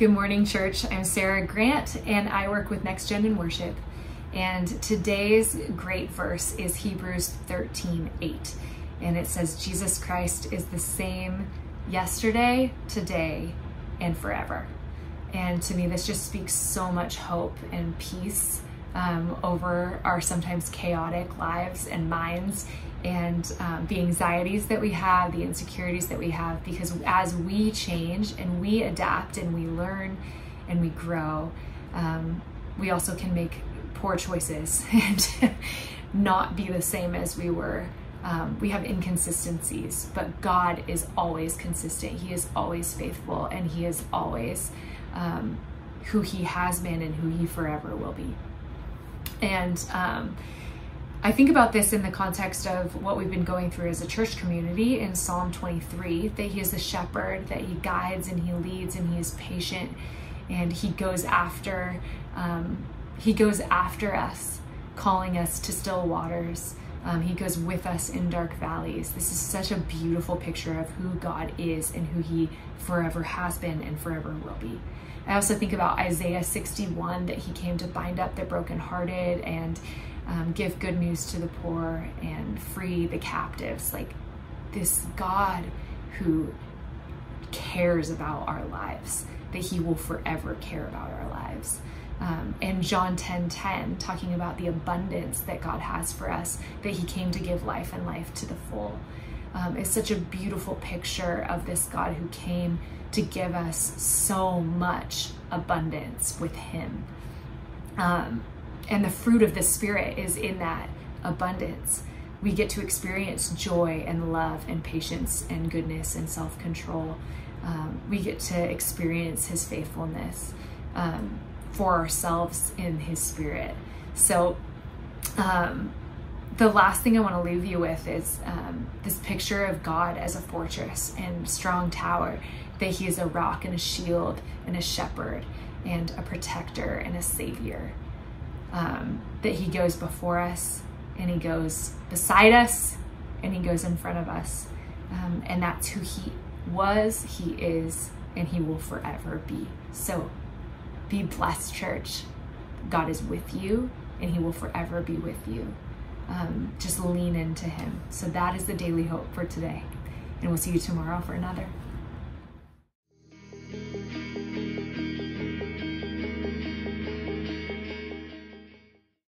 Good morning, church. I'm Sarah Grant, and I work with Next Gen in Worship. And today's great verse is Hebrews 13 8. And it says, Jesus Christ is the same yesterday, today, and forever. And to me, this just speaks so much hope and peace um, over our sometimes chaotic lives and minds and um, the anxieties that we have, the insecurities that we have, because as we change and we adapt and we learn and we grow, um, we also can make poor choices and not be the same as we were. Um, we have inconsistencies, but God is always consistent. He is always faithful, and He is always um, who He has been and who He forever will be. And um, I think about this in the context of what we've been going through as a church community in Psalm 23 that He is the shepherd, that He guides and He leads and He is patient and He goes after. Um, he goes after us, calling us to still waters. Um, he goes with us in dark valleys. This is such a beautiful picture of who God is and who He forever has been and forever will be. I also think about Isaiah 61 that He came to bind up the brokenhearted and um, give good news to the poor and free the captives. Like this God who cares about our lives, that He will forever care about our lives. Um, and John 10 10, talking about the abundance that God has for us, that He came to give life and life to the full. Um, is such a beautiful picture of this God who came to give us so much abundance with Him. Um, and the fruit of the Spirit is in that abundance. We get to experience joy and love and patience and goodness and self control. Um, we get to experience His faithfulness um, for ourselves in His Spirit. So, um, the last thing I want to leave you with is um, this picture of God as a fortress and strong tower, that He is a rock and a shield and a shepherd and a protector and a savior um, that He goes before us and He goes beside us and He goes in front of us. Um, and that's who He was, He is, and He will forever be. So be blessed, church. God is with you and He will forever be with you. Um, just lean into Him. So that is the daily hope for today. And we'll see you tomorrow for another.